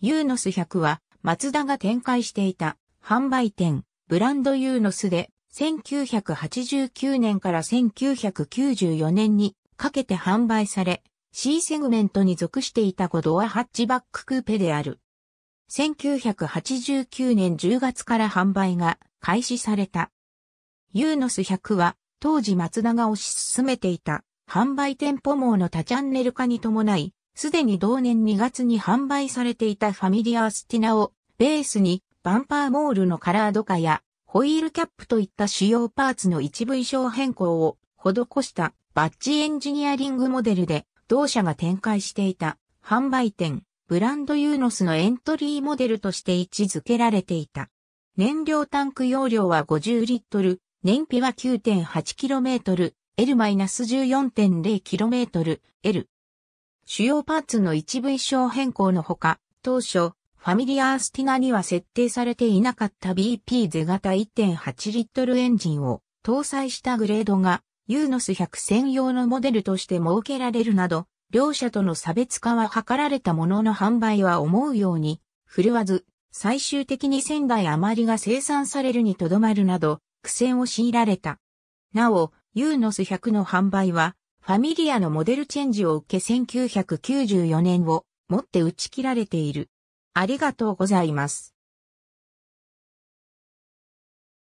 ユーノス100は、松田が展開していた販売店、ブランドユーノスで、1989年から1994年にかけて販売され、C セグメントに属していた5ドアハッチバッククーペである。1989年10月から販売が開始された。ユーノス100は当時松田が推し進めていた販売店舗網の多チャンネル化に伴い、すでに同年2月に販売されていたファミリアスティナをベースにバンパーモールのカラード化やホイールキャップといった主要パーツの一部衣装変更を施したバッジエンジニアリングモデルで同社が展開していた販売店、ブランドユーノスのエントリーモデルとして位置づけられていた。燃料タンク容量は50リットル、燃費は 9.8km、L-14.0km、L。主要パーツの一部衣装変更のほか、当初、ファミリアースティナには設定されていなかった BP ゼ型1.8リットルエンジンを搭載したグレードがユーノス100専用のモデルとして設けられるなど、両社との差別化は図られたものの販売は思うように振るわず、最終的に仙台余りが生産されるにとどまるなど、苦戦を強いられた。なお、ユーノス100の販売は、ファミリアのモデルチェンジを受け1994年をもって打ち切られている。ありがとうございます。